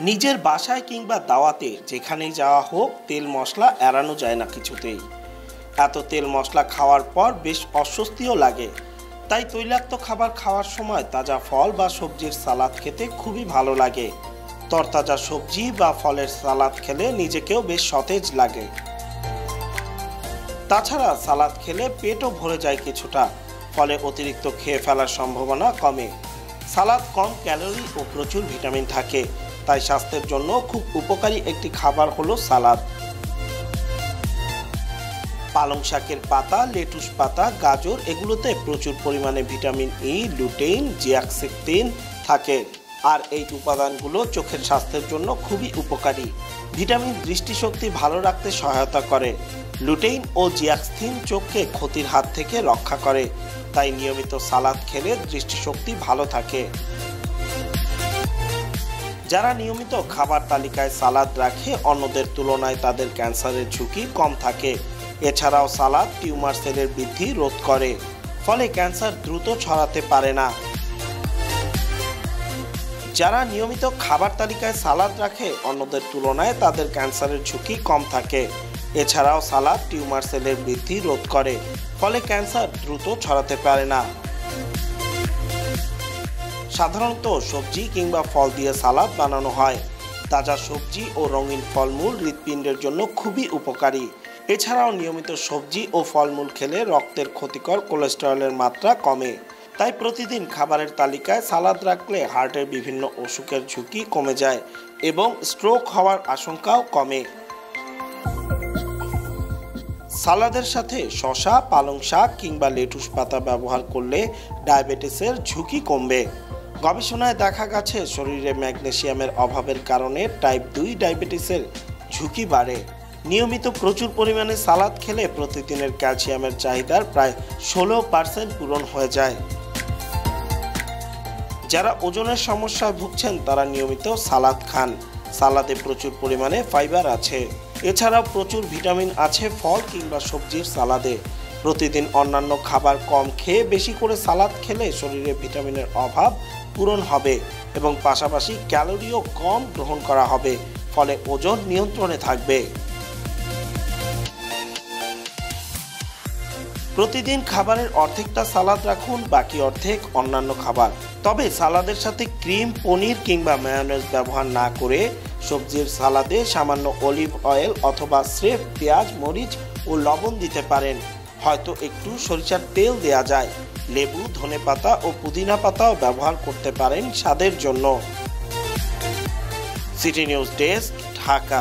নিজের বাসায় কিংবা দাওয়াতে যেখানেই যাওয়া হোক, তেল মশলা এড়ানো যায় না কিছুতেই। এত তেল মশলা খাওয়ার পর বেশ অস্বস্তিও লাগে। তাই তৈলাক্ত খাবার খাওয়ার সময় তাজা ফল বা সবজির সালাদ খেতে খুবই ভালো লাগে। তরতাজা সবজি বা ফলের সালাদ খেলে নিজেকেও বেশ সতেজ লাগে। তাছাড়া সালাদ খেলে পেটও ভরে যায় কিছুটা, ফলে অতিরিক্ত খেয়ে ফেলার সম্ভাবনা কমে। সালাদ কম ক্যালোরি ও প্রচুর ভিটামিন থাকে। তাই স্বাস্থ্যের জন্য খুব উপকারী একটি খাবার হলো সালাদ। পালং শাকের পাতা, লেটুস পাতা, গাজর এগুলোতে প্রচুর পরিমাণে ভিটামিন ই লুটেইন জিয়াক্সিকটিন থাকে আর এই উপাদানগুলো চোখের স্বাস্থ্যের জন্য খুবই উপকারী। ভিটামিন দৃষ্টিশক্তি ভালো রাখতে সহায়তা করে। লুটেইন ও জিয়াক্সিন চোখকে ক্ষতির হাত থেকে রক্ষা করে, তাই নিয়মিত সালাদ খেলে দৃষ্টিশক্তি ভালো থাকে। যারা নিয়মিত খাবার তালিকায় সালাদ রাখে, অন্যদের তুলনায় তাদের ক্যান্সারের ঝুঁকি কম থাকে। এছাড়াও সালাদ টিউমার সেলের বৃদ্ধি রোধ করে, ফলে ক্যান্সার দ্রুত ছড়াতে পারে না। যারা নিয়মিত খাবার তালিকায় সালাদ রাখে, অন্যদের তুলনায় তাদের ক্যান্সারের ঝুঁকি কম থাকে। এছাড়াও সালাদ টিউমার সেলের বৃদ্ধি রোধ করে, ফলে ক্যান্সার দ্রুত ছড়াতে পারে না। সাধারণত সবজি কিংবা ফল দিয়ে সালাদ বানানো হয়। তাজা সবজি ও রঙিন ফলমূল হৃৎপিণ্ডের জন্য খুবই উপকারী। এছাড়াও নিয়মিত সবজি ও ফলমূল খেলে রক্তের ক্ষতিকর কোলেস্টেরলের মাত্রা কমে। তাই প্রতিদিন খাবারের তালিকায় সালাদ রাখলে হার্টের বিভিন্ন অসুখের ঝুঁকি কমে যায় এবং স্ট্রোক হওয়ার আশঙ্কাও কমে। সালাদের সাথে শশা পালং শাক কিংবা লেটুস পাতা ব্যবহার করলে ডায়াবেটিসের ঝুঁকি কমবে। গবেষণায় দেখা গেছে, শরীরে ম্যাগনেসিয়ামের অভাবের কারণে টাইপ দুই ডায়াবেটিসের ঝুঁকি বাড়ে। নিয়মিত প্রচুর পরিমাণে সালাদ খেলে প্রতিদিনের ক্যালসিয়ামের চাহিদার প্রায় ষোলো পার্সেন্ট পূরণ হয়ে যায়। যারা ওজনের সমস্যায় ভুগছেন, তারা নিয়মিত সালাদ খান। সালাদে প্রচুর পরিমাণে ফাইবার আছে। এছাড়াও প্রচুর ভিটামিন আছে, ফল কিংবা সবজির সালাদে। প্রতিদিন অন্যান্য খাবার কম খেয়ে বেশি করে সালাদ খেলে শরীরে ভিটামিনের অভাব পূরণ হবে এবং পাশাপাশি ক্যালোরিও কম গ্রহণ করা হবে, ফলে ওজন নিয়ন্ত্রণে থাকবে। প্রতিদিন খাবারের অর্ধেকটা সালাদ রাখুন, বাকি অর্ধেক অন্যান্য খাবার। তবে সালাদের সাথে ক্রিম, পনির কিংবা ম্যায়োনেজ ব্যবহার না করে সবজির সালাদে সামান্য অলিভ অয়েল অথবা স্রেফ পেঁয়াজ, মরিচ ও লবণ দিতে পারেন। হয়তো একটু সরিষার তেল দেয়া যায়। লেবু, ধনে পাতা ও পুদিনা পাতাও ব্যবহার করতে পারেন স্বাদের জন্য। City news desk, Dhaka.